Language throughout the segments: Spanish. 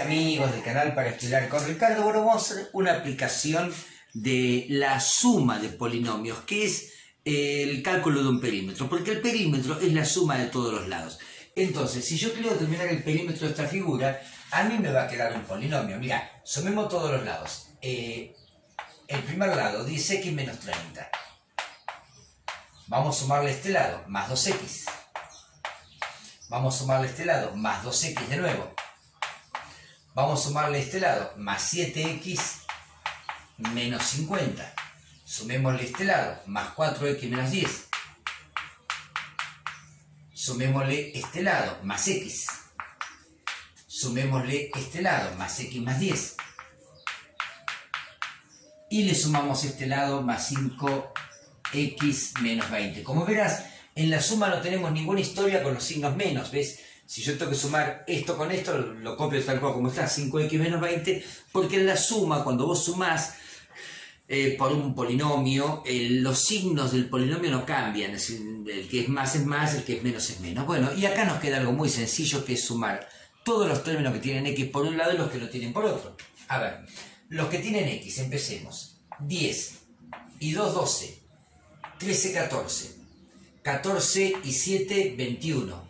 amigos del canal para estudiar con Ricardo. Bueno, vamos a hacer una aplicación de la suma de polinomios, que es el cálculo de un perímetro, porque el perímetro es la suma de todos los lados. Entonces, si yo quiero determinar el perímetro de esta figura, a mí me va a quedar un polinomio. Mira, sumemos todos los lados. Eh, el primer lado, 10x menos 30. Vamos a sumarle este lado, más 2x. Vamos a sumarle este lado, más 2x de nuevo. Vamos a sumarle este lado, más 7x menos 50. Sumémosle este lado, más 4x menos 10. Sumémosle este lado, más x. Sumémosle este lado, más x más 10. Y le sumamos este lado, más 5x menos 20. Como verás, en la suma no tenemos ninguna historia con los signos menos, ¿ves? Si yo tengo que sumar esto con esto, lo copio tal cual como está, 5x menos 20, porque en la suma, cuando vos sumás eh, por un polinomio, los signos del polinomio no cambian, es el que es más es más, el que es menos es menos. Bueno, y acá nos queda algo muy sencillo que es sumar todos los términos que tienen x por un lado y los que lo tienen por otro. A ver, los que tienen x, empecemos. 10 y 2, 12. 13, 14. 14 y 7, 21.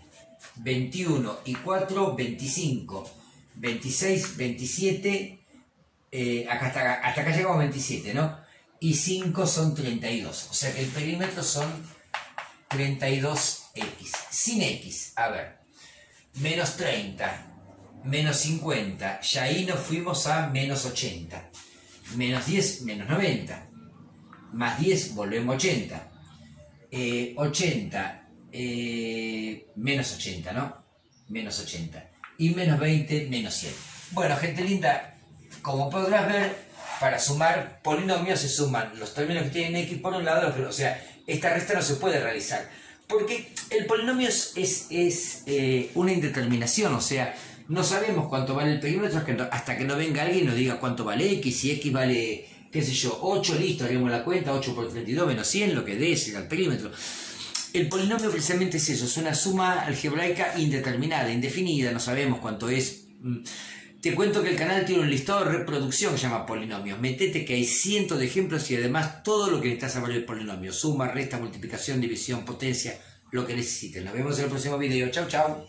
21 y 4, 25, 26, 27, acá hasta, hasta acá llegamos 27, ¿no? Y 5 son 32, o sea que el perímetro son 32x, sin x, a ver, menos 30, menos 50, ya ahí nos fuimos a menos 80, menos 10, menos 90, más 10, volvemos a 80, 80 eh, menos 80, ¿no? Menos 80. Y menos 20, menos 100. Bueno, gente linda, como podrás ver, para sumar polinomios se suman los términos que tienen x por un lado, o sea, esta resta no se puede realizar. Porque el polinomio es, es, eh, una indeterminación, o sea, no sabemos cuánto vale el perímetro hasta que no venga alguien y nos diga cuánto vale x, si x vale, qué sé yo, 8, listo, haríamos la cuenta, 8 por 32 menos 100, lo que dé, llega el perímetro. El polinomio precisamente es eso, es una suma algebraica indeterminada, indefinida, no sabemos cuánto es. Te cuento que el canal tiene un listado de reproducción que se llama polinomios. Metete que hay cientos de ejemplos y además todo lo que necesitas saber del polinomio. Suma, resta, multiplicación, división, potencia, lo que necesites. Nos vemos en el próximo video. Chau, chau.